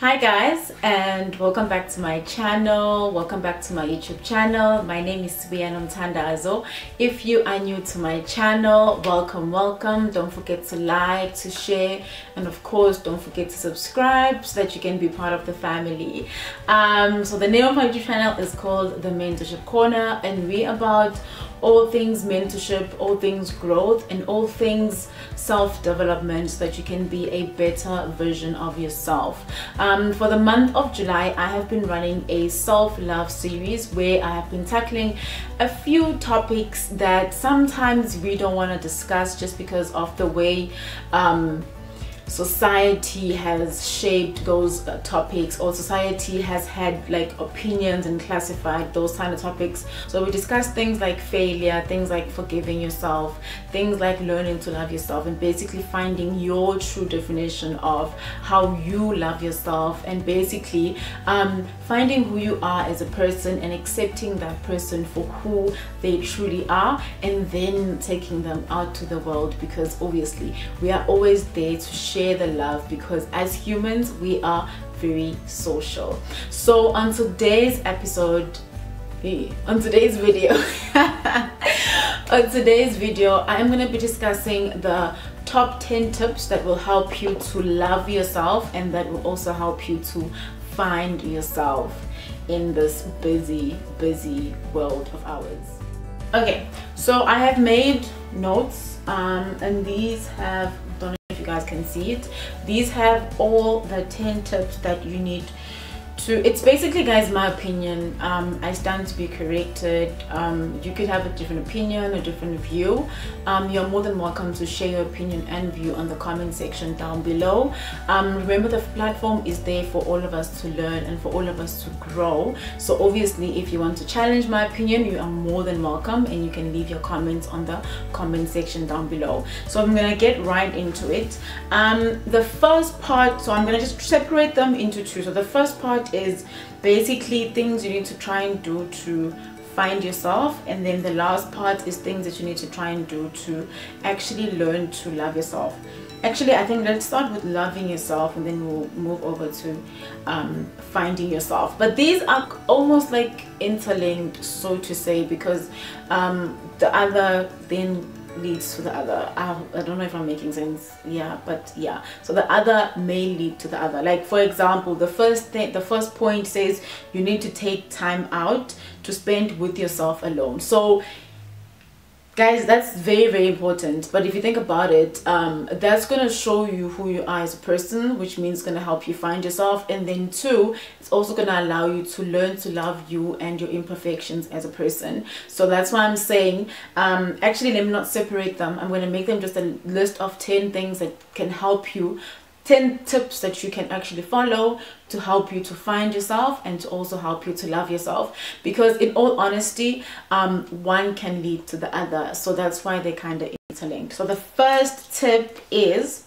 Hi guys and welcome back to my channel. Welcome back to my youtube channel. My name is Sibuya Azo. If you are new to my channel welcome welcome. Don't forget to like to share and of course don't forget to subscribe so that you can be part of the family. Um, so the name of my youtube channel is called the mentorship corner and we about all things mentorship all things growth and all things self-development so that you can be a better version of yourself. Um, for the month of July I have been running a self-love series where I have been tackling a few topics that sometimes we don't want to discuss just because of the way um, society has shaped those uh, topics or society has had like opinions and classified those kind of topics. So we discuss things like failure things like forgiving yourself things like learning to love yourself and basically finding your true definition of how you love yourself and basically um, finding who you are as a person and accepting that person for who they truly are and then taking them out to the world because obviously we are always there to share the love because as humans we are very social. So on today's episode on today's video on today's video i am going to be discussing the top 10 tips that will help you to love yourself and that will also help you to find yourself in this busy busy world of ours. Okay so i have made notes um, and these have guys can see it. These have all the 10 tips that you need to it's basically guys my opinion. Um, i stand to be corrected. Um, you could have a different opinion a different view. Um, you're more than welcome to share your opinion and view on the comment section down below. Um, remember the platform is there for all of us to learn and for all of us to grow. So obviously if you want to challenge my opinion you are more than welcome and you can leave your comments on the comment section down below. So i'm gonna get right into it. Um, the first part so i'm gonna just separate them into two. So the first part is basically things you need to try and do to find yourself and then the last part is things that you need to try and do to actually learn to love yourself. Actually i think let's start with loving yourself and then we'll move over to um, finding yourself. But these are almost like interlinked so to say because um, the other then leads to the other. I, I don't know if i'm making sense. Yeah but yeah. So the other may lead to the other. Like for example the first thing the first point says you need to take time out to spend with yourself alone. So guys that's very very important. But if you think about it um, that's going to show you who you are as a person which means going to help you find yourself. And then two it's also going to allow you to learn to love you and your imperfections as a person. So that's why i'm saying um, actually let me not separate them. I'm going to make them just a list of 10 things that can help you 10 tips that you can actually follow to help you to find yourself and to also help you to love yourself. Because in all honesty um, one can lead to the other. So that's why they kind of interlinked. So the first tip is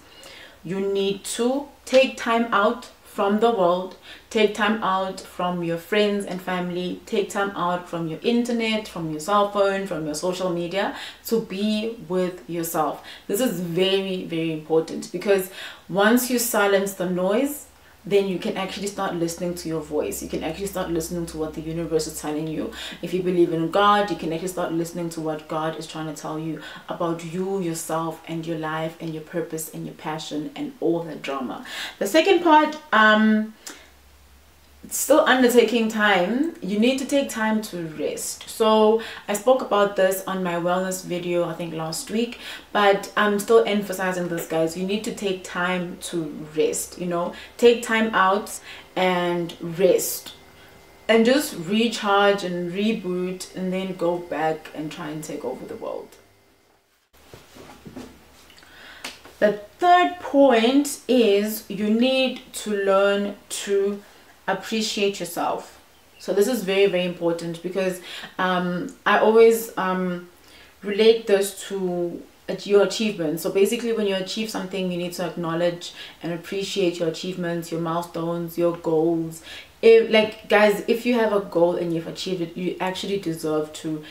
you need to take time out from the world take time out from your friends and family take time out from your internet from your cell phone from your social media to be with yourself. This is very very important because once you silence the noise then you can actually start listening to your voice. You can actually start listening to what the universe is telling you. If you believe in God, you can actually start listening to what God is trying to tell you about you, yourself, and your life, and your purpose, and your passion, and all the drama. The second part, um, still undertaking time. You need to take time to rest. So i spoke about this on my wellness video i think last week but i'm still emphasizing this guys. You need to take time to rest you know? Take time out and rest. And just recharge and reboot and then go back and try and take over the world. The third point is you need to learn to appreciate yourself. So this is very very important because um, I always um, relate this to your achievements. So basically when you achieve something you need to acknowledge and appreciate your achievements your milestones your goals. If like guys if you have a goal and you've achieved it you actually deserve to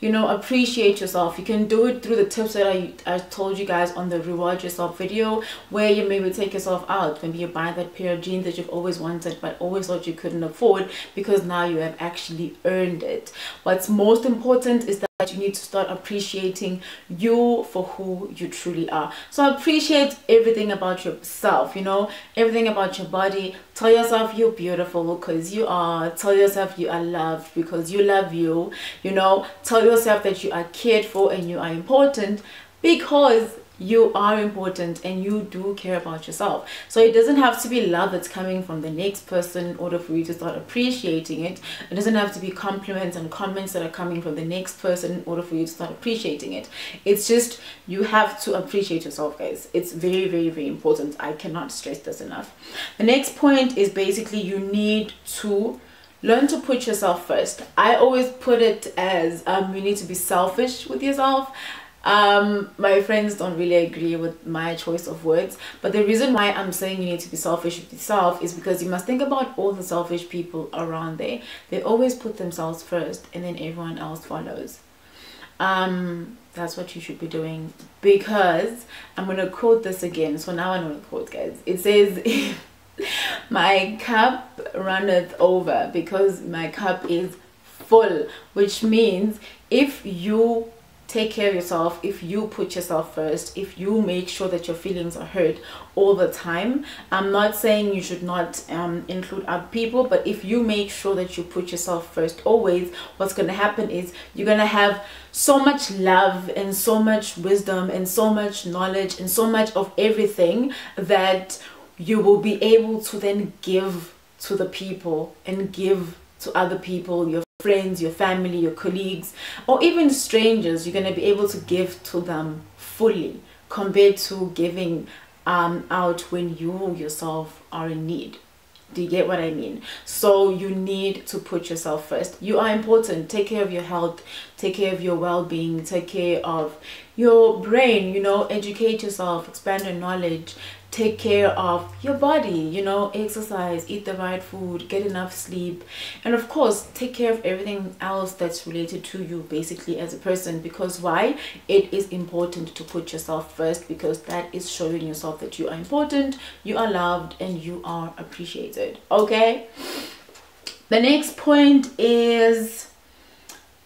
you know appreciate yourself. You can do it through the tips that I, I told you guys on the reward yourself video where you maybe take yourself out. Maybe you buy that pair of jeans that you've always wanted but always thought you couldn't afford because now you have actually earned it. What's most important is that you need to start appreciating you for who you truly are. So appreciate everything about yourself you know everything about your body. Tell yourself you're beautiful because you are. Tell yourself you are loved because you love you you know. Tell yourself that you are cared for and you are important because you are important and you do care about yourself. So it doesn't have to be love that's coming from the next person in order for you to start appreciating it. It doesn't have to be compliments and comments that are coming from the next person in order for you to start appreciating it. It's just you have to appreciate yourself guys. It's very very very important. I cannot stress this enough. The next point is basically you need to learn to put yourself first. I always put it as um, you need to be selfish with yourself um, my friends don't really agree with my choice of words but the reason why i'm saying you need to be selfish with yourself is because you must think about all the selfish people around there. They always put themselves first and then everyone else follows. Um that's what you should be doing because i'm gonna quote this again. So now i'm gonna quote guys. It says my cup runneth over because my cup is full which means if you take care of yourself if you put yourself first if you make sure that your feelings are heard all the time. I'm not saying you should not um, include other people but if you make sure that you put yourself first always what's going to happen is you're going to have so much love and so much wisdom and so much knowledge and so much of everything that you will be able to then give to the people and give to other people your friends, your family, your colleagues, or even strangers, you're going to be able to give to them fully compared to giving um, out when you yourself are in need. Do you get what I mean? So you need to put yourself first. You are important. Take care of your health. Take care of your well-being. Take care of your brain. You know, educate yourself. Expand your knowledge take care of your body you know exercise eat the right food get enough sleep and of course take care of everything else that's related to you basically as a person. Because why? It is important to put yourself first because that is showing yourself that you are important you are loved and you are appreciated okay? The next point is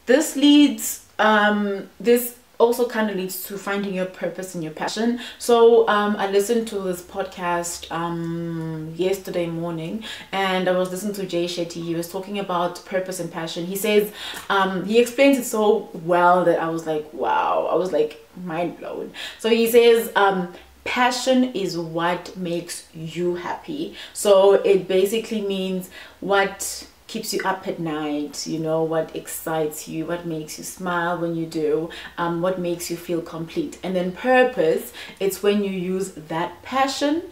this leads um this also kind of leads to finding your purpose and your passion. So um, I listened to this podcast um, yesterday morning and I was listening to Jay Shetty. He was talking about purpose and passion. He says, um, he explains it so well that I was like, wow, I was like mind blown. So he says, um, passion is what makes you happy. So it basically means what keeps you up at night you know what excites you what makes you smile when you do um, what makes you feel complete. And then purpose it's when you use that passion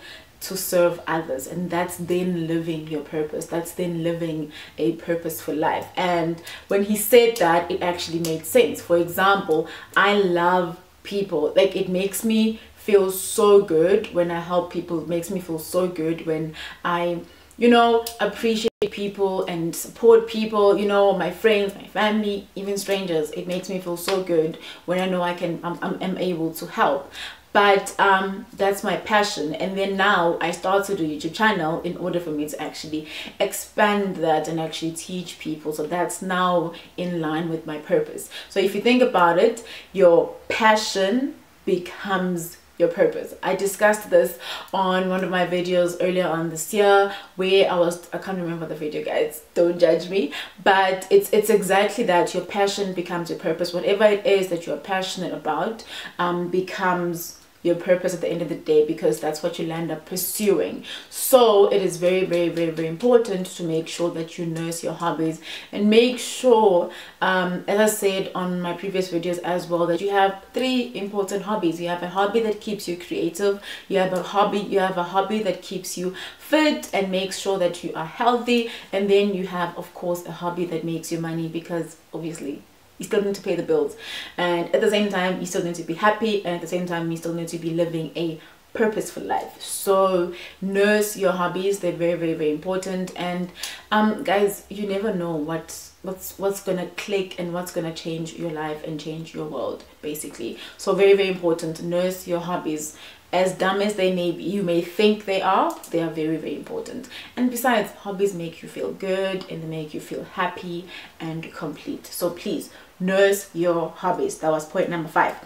to serve others and that's then living your purpose. That's then living a purposeful life. And when he said that it actually made sense. For example i love people. Like it makes me feel so good when i help people. It makes me feel so good when i you know appreciate people and support people you know my friends my family even strangers. It makes me feel so good when i know i can i'm, I'm able to help. But um that's my passion. And then now i started a youtube channel in order for me to actually expand that and actually teach people. So that's now in line with my purpose. So if you think about it your passion becomes your purpose. I discussed this on one of my videos earlier on this year where i was i can't remember the video guys. Don't judge me. But it's it's exactly that. Your passion becomes your purpose. Whatever it is that you're passionate about um becomes your purpose at the end of the day because that's what you'll end up pursuing. So it is very very very very important to make sure that you nurse your hobbies and make sure um, as i said on my previous videos as well that you have three important hobbies. You have a hobby that keeps you creative. You have a hobby you have a hobby that keeps you fit and makes sure that you are healthy. And then you have of course a hobby that makes you money because obviously you still need to pay the bills. And at the same time you still need to be happy. And at the same time you still need to be living a purposeful life. So nurse your hobbies. They're very very very important. And um guys you never know what what's what's gonna click and what's gonna change your life and change your world basically. So very very important. Nurse your hobbies as dumb as they may be you may think they are they are very very important. And besides hobbies make you feel good and they make you feel happy and complete. So please nurse your hobbies. That was point number five.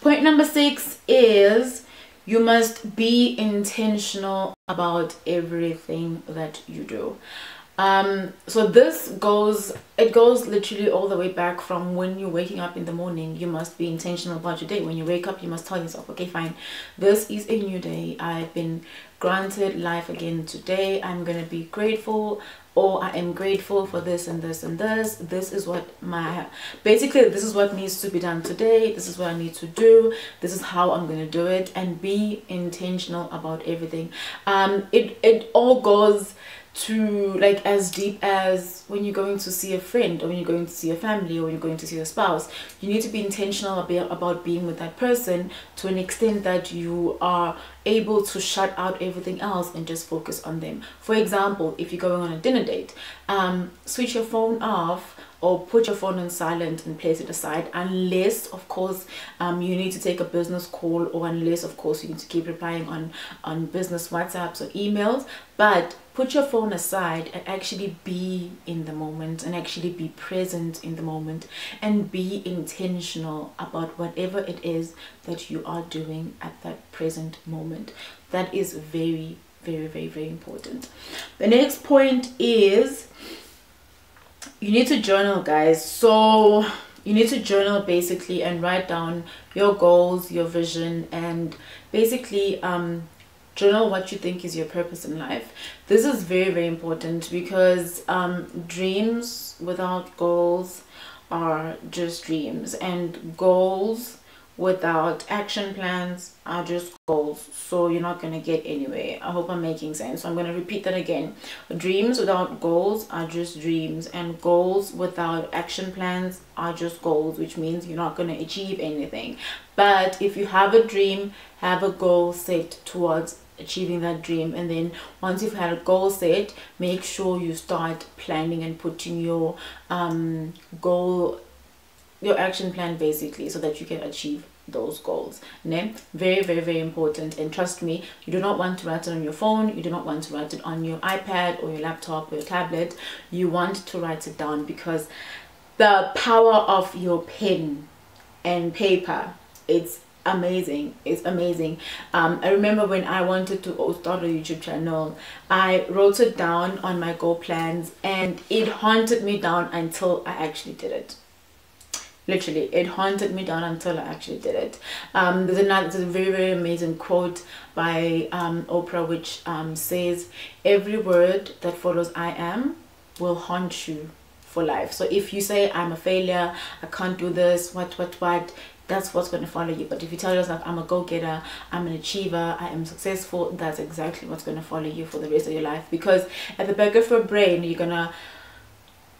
Point number six is you must be intentional about everything that you do um so this goes it goes literally all the way back from when you're waking up in the morning you must be intentional about your day. When you wake up you must tell yourself okay fine. This is a new day. I've been granted life again today. I'm gonna be grateful or i am grateful for this and this and this. This is what my basically this is what needs to be done today. This is what i need to do. This is how i'm going to do it. And be intentional about everything. Um it it all goes to like as deep as when you're going to see a friend or when you're going to see a family or when you're going to see a spouse. You need to be intentional about, about being with that person to an extent that you are able to shut out everything else and just focus on them. For example if you're going on a dinner date um, switch your phone off or put your phone on silent and place it aside unless of course um, you need to take a business call or unless of course you need to keep replying on on business whatsapps or emails. But put your phone aside and actually be in the moment and actually be present in the moment and be intentional about whatever it is that you are doing at that present moment. That is very very very very important. The next point is you need to journal guys. So you need to journal basically and write down your goals your vision and basically um journal what you think is your purpose in life? This is very very important because um dreams without goals are just dreams. And goals without action plans are just goals. So you're not going to get anywhere. I hope i'm making sense. So i'm going to repeat that again. Dreams without goals are just dreams. And goals without action plans are just goals which means you're not going to achieve anything. But if you have a dream have a goal set towards achieving that dream. And then once you've had a goal set make sure you start planning and putting your um goal your action plan basically so that you can achieve those goals. Ne? very very very important. And trust me you do not want to write it on your phone you do not want to write it on your ipad or your laptop or your tablet. You want to write it down because the power of your pen and paper it's amazing. It's amazing. Um, i remember when i wanted to start a youtube channel i wrote it down on my goal plans and it haunted me down until i actually did it. Literally it haunted me down until i actually did it. Um, there's another there's a very very amazing quote by um, oprah which um, says every word that follows i am will haunt you for life. So if you say i'm a failure i can't do this what what what that's what's going to follow you. But if you tell yourself i'm a go-getter i'm an achiever i am successful that's exactly what's going to follow you for the rest of your life. Because at the back of your brain you're gonna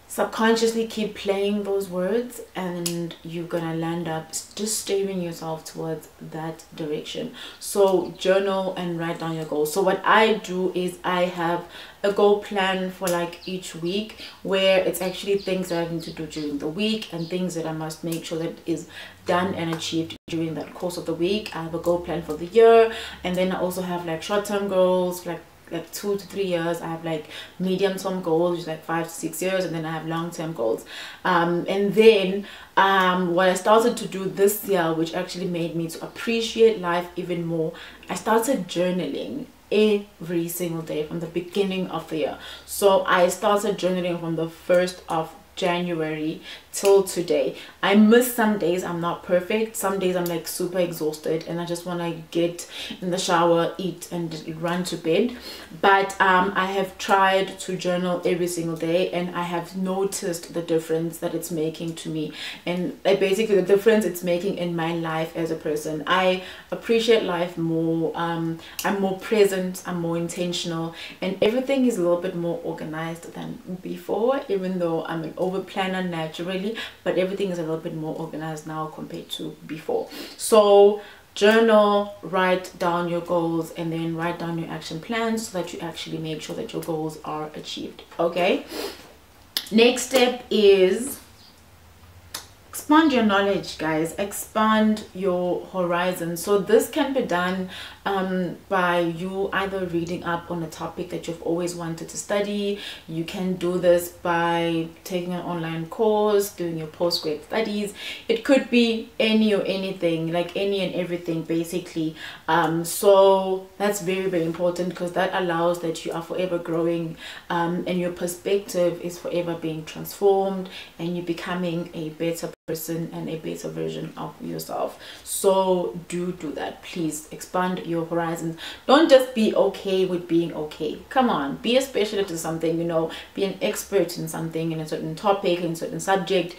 subconsciously keep playing those words and you're gonna land up just steering yourself towards that direction. So journal and write down your goals. So what i do is i have a goal plan for like each week where it's actually things that i need to do during the week and things that i must make sure that is done and achieved during that course of the week. I have a goal plan for the year and then i also have like short-term goals like like two to three years i have like medium term goals which is like five to six years and then i have long term goals. Um, and then um, what i started to do this year which actually made me to appreciate life even more i started journaling every single day from the beginning of the year. So i started journaling from the first of January till today. I miss some days. I'm not perfect. Some days I'm like super exhausted and I just want to get in the shower, eat and run to bed. But um, I have tried to journal every single day and I have noticed the difference that it's making to me and basically the difference it's making in my life as a person. I appreciate life more. Um, I'm more present. I'm more intentional and everything is a little bit more organized than before even though I'm an over planner naturally but everything is a little bit more organized now compared to before. So journal write down your goals and then write down your action plans so that you actually make sure that your goals are achieved okay? Next step is expand your knowledge guys. Expand your horizon. So this can be done um, by you either reading up on a topic that you've always wanted to study. You can do this by taking an online course doing your postgrad studies. It could be any or anything like any and everything basically. Um, so that's very very important because that allows that you are forever growing um, and your perspective is forever being transformed and you're becoming a better person and a better version of yourself. So do do that. Please expand your horizons. Don't just be okay with being okay. Come on be a specialist in something you know be an expert in something in a certain topic in a certain subject.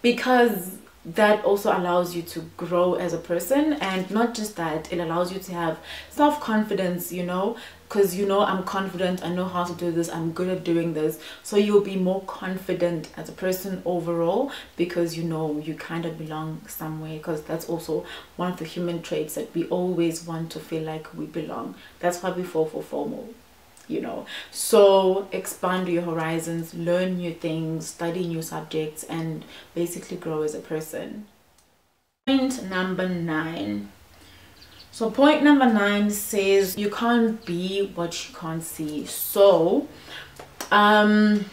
Because that also allows you to grow as a person. And not just that it allows you to have self-confidence you know because you know I'm confident I know how to do this I'm good at doing this. So you'll be more confident as a person overall because you know you kind of belong somewhere because that's also one of the human traits that we always want to feel like we belong. That's why we fall for formal you know. So expand your horizons learn new things study new subjects and basically grow as a person. Point number nine. So point number nine says you can't be what you can't see. So um,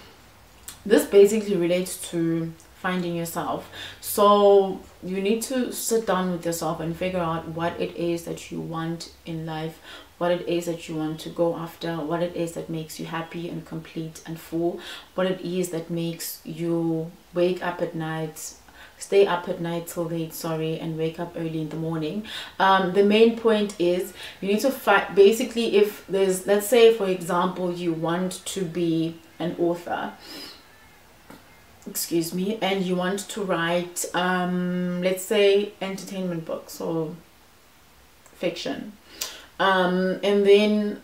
this basically relates to finding yourself. So you need to sit down with yourself and figure out what it is that you want in life, what it is that you want to go after, what it is that makes you happy and complete and full, what it is that makes you wake up at night stay up at night till late sorry and wake up early in the morning um, the main point is you need to fight basically if there's let's say for example you want to be an author excuse me and you want to write um, let's say entertainment books or fiction. Um, and then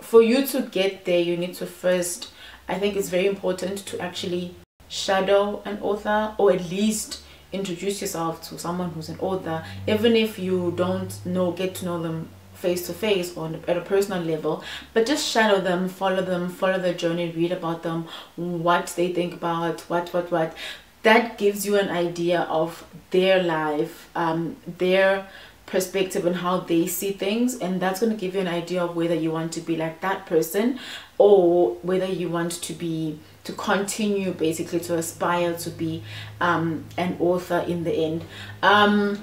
for you to get there you need to first i think it's very important to actually shadow an author or at least introduce yourself to someone who's an author even if you don't know get to know them face to face or at a personal level but just shadow them follow them follow their journey read about them what they think about what what what. That gives you an idea of their life um, their perspective and how they see things and that's going to give you an idea of whether you want to be like that person or whether you want to be to continue basically to aspire to be um, an author in the end. Um,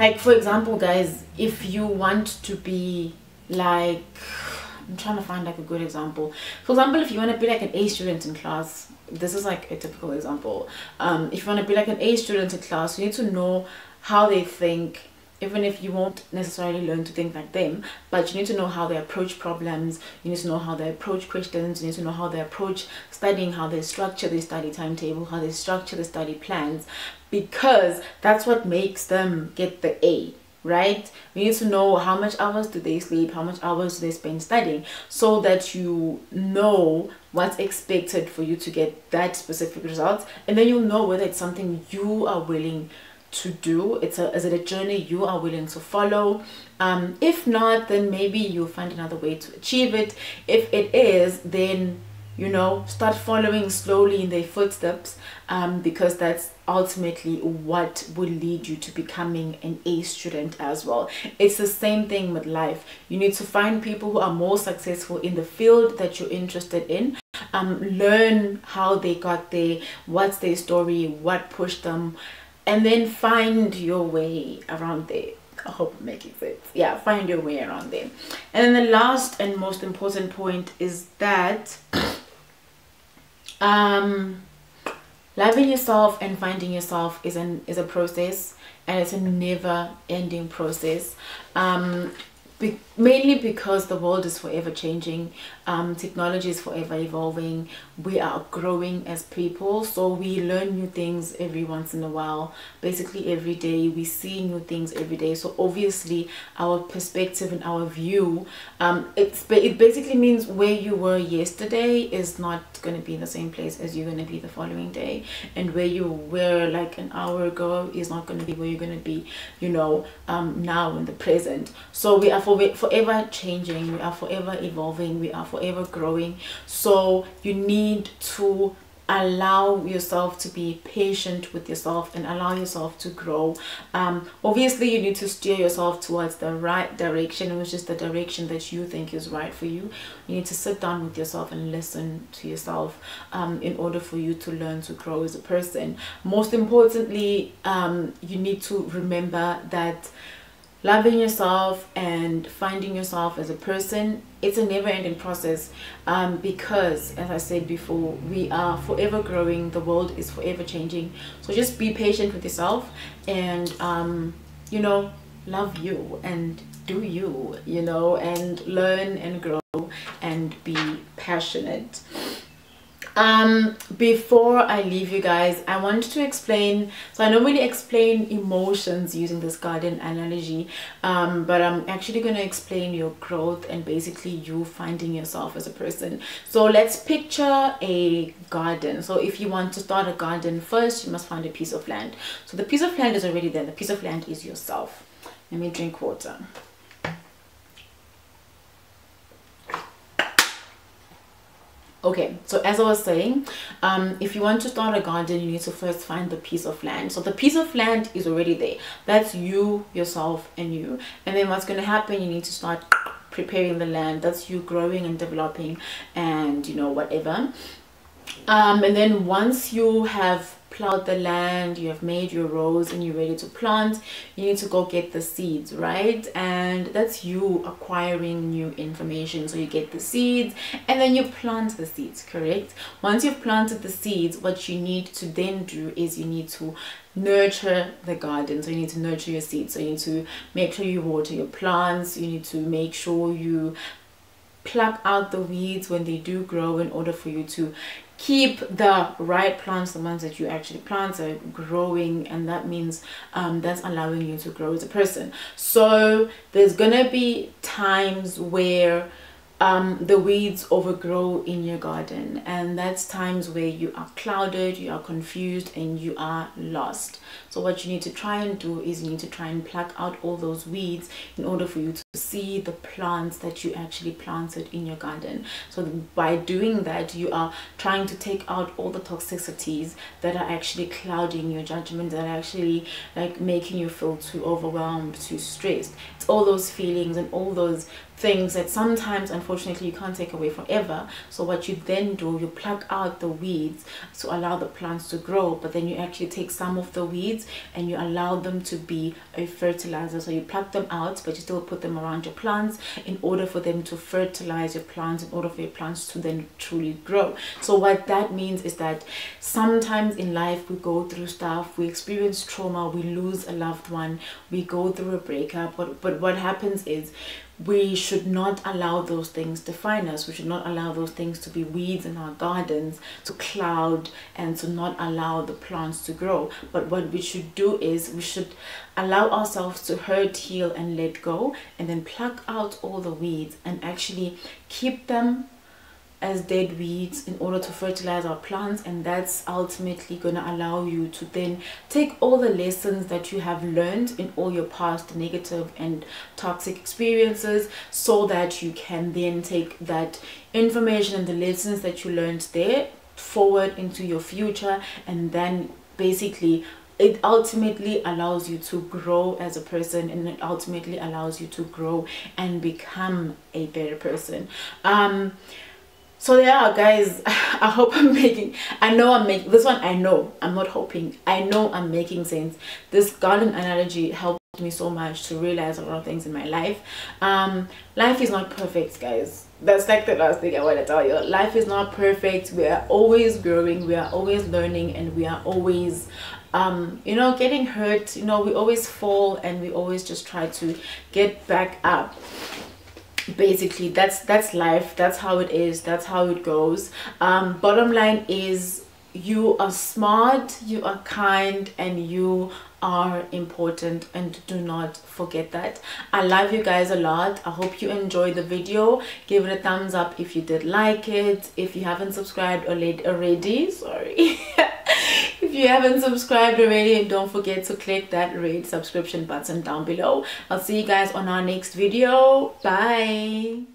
like for example guys if you want to be like I'm trying to find like a good example. For example if you want to be like an A student in class this is like a typical example. Um, if you want to be like an A student in class you need to know how they think even if you won't necessarily learn to think like them but you need to know how they approach problems you need to know how they approach questions you need to know how they approach studying how they structure their study timetable how they structure the study plans because that's what makes them get the a right? We need to know how much hours do they sleep how much hours do they spend studying so that you know what's expected for you to get that specific result and then you'll know whether it's something you are willing to do it's a is it a journey you are willing to follow um if not then maybe you'll find another way to achieve it if it is then you know start following slowly in their footsteps um, because that's ultimately what will lead you to becoming an A student as well. It's the same thing with life. You need to find people who are more successful in the field that you're interested in. Um, learn how they got there, what's their story, what pushed them, and then find your way around there I hope I'm making sense. Yeah, find your way around there. And then the last and most important point is that um loving yourself and finding yourself is an is a process and it's a never ending process. Um be mainly because the world is forever changing um, technology is forever evolving. We are growing as people so we learn new things every once in a while. Basically every day we see new things every day. So obviously our perspective and our view um, it's it basically means where you were yesterday is not going to be in the same place as you're going to be the following day. And where you were like an hour ago is not going to be where you're going to be you know um, now in the present. So we are for, forever changing. We are forever evolving. We are forever growing. So you need to allow yourself to be patient with yourself and allow yourself to grow. Um, obviously you need to steer yourself towards the right direction which is the direction that you think is right for you. You need to sit down with yourself and listen to yourself um, in order for you to learn to grow as a person. Most importantly um, you need to remember that loving yourself and finding yourself as a person it's a never-ending process. Um, because as i said before we are forever growing the world is forever changing. So just be patient with yourself and um, you know love you and do you you know and learn and grow and be passionate um before i leave you guys i want to explain so i normally explain emotions using this garden analogy um but i'm actually going to explain your growth and basically you finding yourself as a person. So let's picture a garden. So if you want to start a garden first you must find a piece of land. So the piece of land is already there. The piece of land is yourself. Let me drink water okay so as i was saying um, if you want to start a garden you need to first find the piece of land. So the piece of land is already there. That's you yourself and you. And then what's going to happen you need to start preparing the land. That's you growing and developing and you know whatever. Um, and then once you have plowed the land you have made your rows and you're ready to plant you need to go get the seeds right? And that's you acquiring new information. So you get the seeds and then you plant the seeds correct? Once you've planted the seeds what you need to then do is you need to nurture the garden. So you need to nurture your seeds. So you need to make sure you water your plants. You need to make sure you pluck out the weeds when they do grow in order for you to keep the right plants the ones that you actually plant are growing and that means um, that's allowing you to grow as a person. So there's gonna be times where um, the weeds overgrow in your garden and that's times where you are clouded you are confused and you are lost so what you need to try and do is you need to try and pluck out all those weeds in order for you to see the plants that you actually planted in your garden. So by doing that you are trying to take out all the toxicities that are actually clouding your judgment that are actually like making you feel too overwhelmed too stressed. It's all those feelings and all those things that sometimes unfortunately you can't take away forever. So what you then do you pluck out the weeds to allow the plants to grow but then you actually take some of the weeds and you allow them to be a fertilizer. So you pluck them out but you still put them around your plants in order for them to fertilize your plants in order for your plants to then truly grow. So what that means is that sometimes in life we go through stuff we experience trauma we lose a loved one we go through a breakup. But, but what happens is we should not allow those things to define us. We should not allow those things to be weeds in our gardens, to cloud, and to not allow the plants to grow. But what we should do is we should allow ourselves to hurt, heal, and let go, and then pluck out all the weeds and actually keep them as dead weeds in order to fertilize our plants and that's ultimately going to allow you to then take all the lessons that you have learned in all your past negative and toxic experiences so that you can then take that information and the lessons that you learned there forward into your future and then basically it ultimately allows you to grow as a person and it ultimately allows you to grow and become a better person. Um so yeah guys i hope i'm making i know i'm making this one i know i'm not hoping. I know i'm making sense. This garden analogy helped me so much to realize a lot of things in my life. Um life is not perfect guys. That's like the last thing i want to tell you. Life is not perfect. We are always growing. We are always learning and we are always um you know getting hurt. You know we always fall and we always just try to get back up basically that's that's life that's how it is that's how it goes. Um bottom line is you are smart you are kind and you are important and do not forget that. I love you guys a lot. I hope you enjoyed the video. Give it a thumbs up if you did like it. If you haven't subscribed already sorry. If you haven't subscribed already and don't forget to click that red subscription button down below. I'll see you guys on our next video. Bye